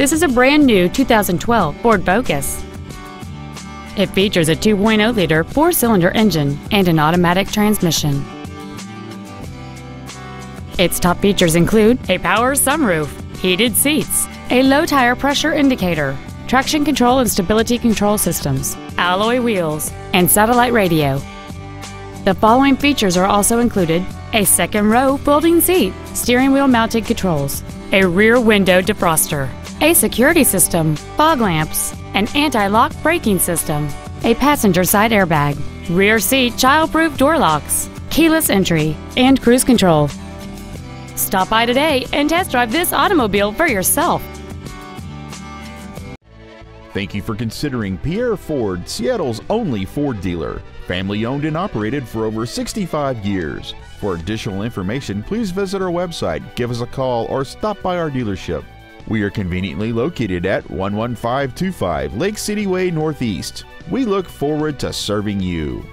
This is a brand new 2012 Ford Focus. It features a 2.0-liter four-cylinder engine and an automatic transmission. Its top features include a power sunroof, heated seats, a low tire pressure indicator, traction control and stability control systems, alloy wheels, and satellite radio. The following features are also included a second row folding seat, steering wheel mounted controls, a rear window defroster, a security system, fog lamps, an anti-lock braking system, a passenger side airbag, rear seat child-proof door locks, keyless entry, and cruise control. Stop by today and test drive this automobile for yourself. Thank you for considering Pierre Ford, Seattle's only Ford dealer. Family owned and operated for over 65 years. For additional information, please visit our website, give us a call, or stop by our dealership. We are conveniently located at 11525 Lake City Way Northeast. We look forward to serving you.